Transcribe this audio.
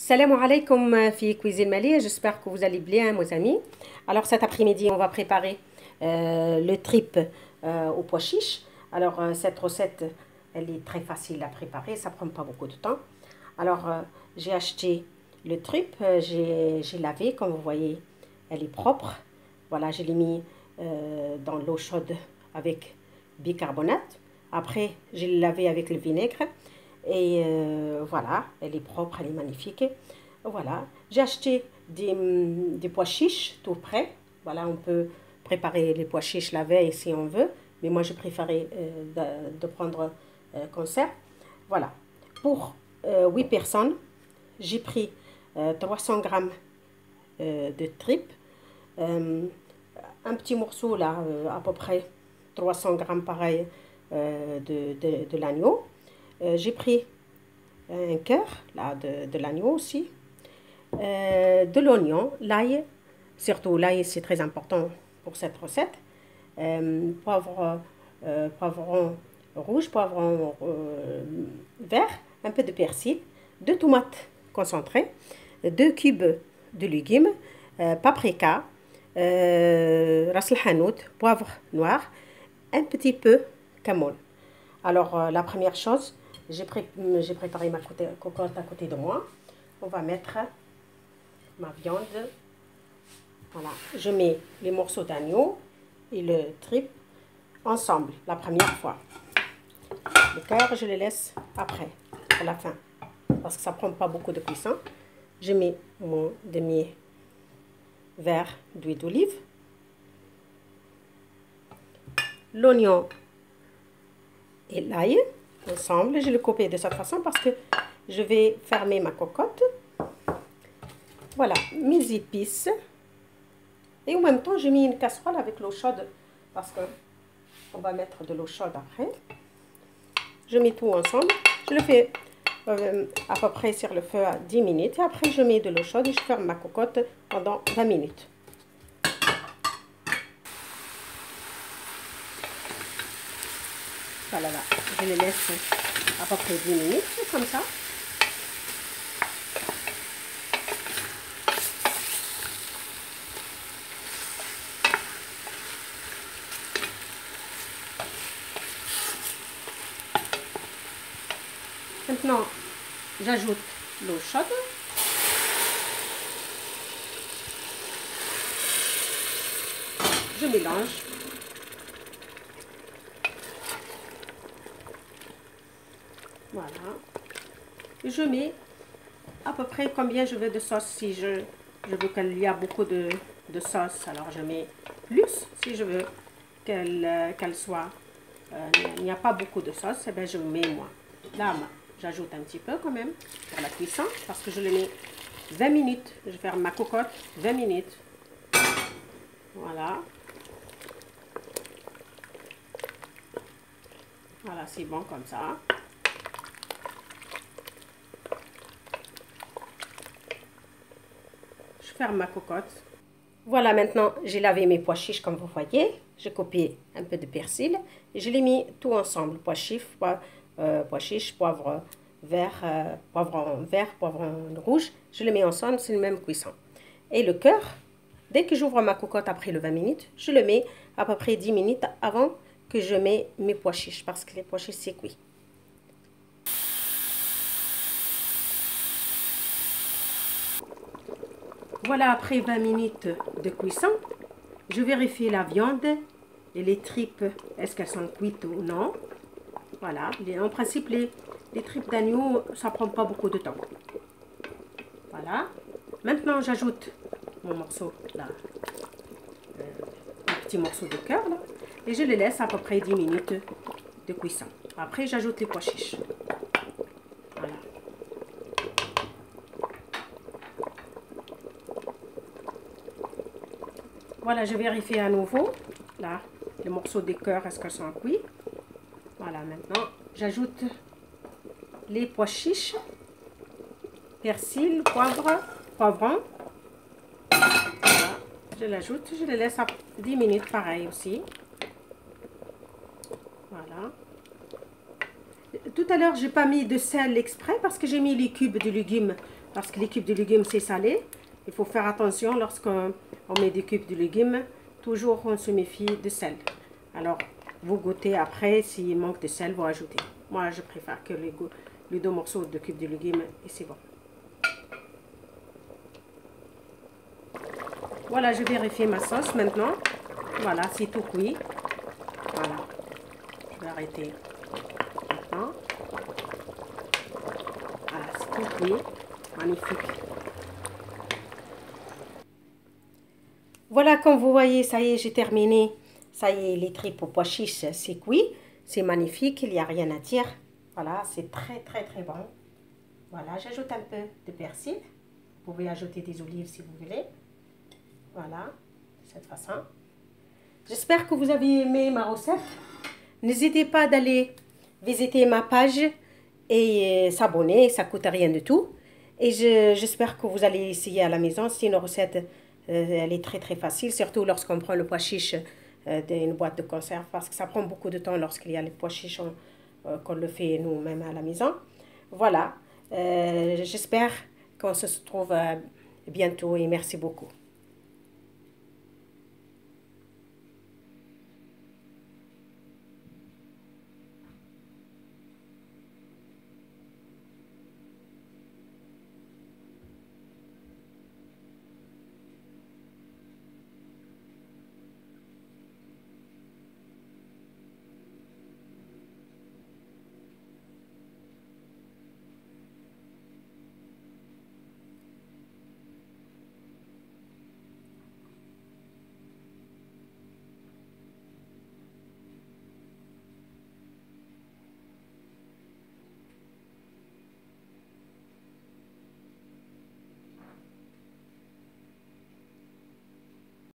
Salam alaikum fi Cuisine Mali, j'espère que vous allez bien mes amis. Alors cet après-midi on va préparer euh, le trip euh, au pois chiche. Alors euh, cette recette elle est très facile à préparer, ça prend pas beaucoup de temps. Alors euh, j'ai acheté le trip, euh, j'ai lavé comme vous voyez elle est propre. Voilà je l'ai mis euh, dans l'eau chaude avec bicarbonate. Après j'ai lavé avec le vinaigre. Et euh, voilà, elle est propre, elle est magnifique. Voilà, j'ai acheté des, des, pois chiches tout prêts. Voilà, on peut préparer les pois chiches la veille si on veut. Mais moi, je préférais euh, de, prendre euh, concert. Voilà, pour 8 euh, personnes, j'ai pris 300 euh, grammes de tripes. un petit morceau là, à peu près 300 grammes pareil de, de, de l'agneau. Euh, j'ai pris un cœur là, de, de l'agneau aussi, euh, de l'oignon, l'ail, surtout l'ail c'est très important pour cette recette, euh, poivre, poivron rouge, poivron vert, un peu de persil, deux tomates concentrées, deux cubes de légumes, paprika, ras hanout, poivre noir, un petit peu camon. Alors la première chose, j'ai pré préparé ma cocotte à côté de moi. On va mettre ma viande. Voilà, je mets les morceaux d'agneau et le trip ensemble la première fois. Le cœur, je le laisse après, à la fin, parce que ça prend pas beaucoup de cuisson. Je mets mon demi verre d'huile d'olive, l'oignon et l'ail ensemble. Je le coupe de cette façon parce que je vais fermer ma cocotte. Voilà, mes épices. Et en même temps, j'ai mis une casserole avec l'eau chaude parce que on va mettre de l'eau chaude après. Je mets tout ensemble. Je le fais euh, à peu près sur le feu à 10 minutes. Et après, je mets de l'eau chaude et je ferme ma cocotte pendant 20 minutes. Voilà, là. Je les laisse à peu près 10 minutes, comme ça. Maintenant, j'ajoute l'eau chaude. Je mélange. Voilà. Je mets à peu près combien je veux de sauce. Si je, veux qu'il y a beaucoup de, sauce, alors je mets plus. Si je veux qu'elle euh, soit, euh, il n'y a pas beaucoup de sauce, eh bien je mets moins. Là, j'ajoute un petit peu quand même pour la cuisson parce que je le mets 20 minutes. Je vais faire ma cocotte 20 minutes. Voilà. Voilà, c'est bon comme ça. Ferme ma cocotte. Voilà, maintenant, j'ai lavé mes pois chiches comme vous voyez. J'ai coupé un peu de persil et je l'ai mis tout ensemble. Pois chiches, pois, euh, pois chiches, poivre vert, euh, poivron vert, poivron rouge. Je le mets ensemble, c'est le même cuisson. Et le cœur, dès que j'ouvre ma cocotte après le 20 minutes, je le mets à peu près 10 minutes avant que je mets mes pois chiches parce que les pois chiches, c'est. Voilà, après 20 minutes de cuisson, je vérifie la viande et les tripes, est-ce qu'elles sont cuites ou non? Voilà, en principe, les, tripes d'agneau, ça prend pas beaucoup de temps. Voilà. Maintenant, j'ajoute mon morceau, là, euh, un petit morceau de cœur, et je les laisse à peu près 10 minutes de cuisson. Après, j'ajoute les pois chiches. Voilà. Voilà, je vérifie à nouveau. Là, les morceaux de cœur, est-ce qu'ils sont cuits? Voilà, maintenant, j'ajoute les pois chiches, persil, poivre, poivron. Voilà, je l'ajoute, je les laisse à 10 minutes, pareil aussi. Voilà. Tout à l'heure, j'ai pas mis de sel exprès parce que j'ai mis les cubes de légumes parce que les cubes de légumes, c'est salé. Il faut faire attention lorsqu'on met des cubes de légumes. Toujours, on se méfie de sel. Alors, vous goûtez après. S'il manque de sel, vous ajoutez. Moi, je préfère que les, deux morceaux de cubes de légumes et c'est bon. Voilà, je vérifie ma sauce maintenant. Voilà, c'est tout cuit. Voilà. Je vais arrêter maintenant. Voilà, c'est tout cuit. Magnifique. Voilà, comme vous voyez, ça y est, j'ai terminé. Ça y est, les tripes au pois chiches, c'est cuit. C'est magnifique, il n'y a rien à dire. Voilà, c'est très très très bon. Voilà, j'ajoute un peu de persil. Vous pouvez ajouter des olives si vous voulez. Voilà, de cette façon. J'espère que vous avez aimé ma recette. N'hésitez pas d'aller visiter ma page et euh, s'abonner, ça coûte rien du tout. Et j'espère que vous allez essayer à la maison. C'est une recette, elle est très très facile, surtout lorsqu'on prend le pois chiche euh, d'une boîte de conserve, parce que ça prend beaucoup de temps lorsqu'il y a les pois chiches, qu'on le fait nous-mêmes à la maison. Voilà, j'espère qu'on se retrouve bientôt et merci beaucoup.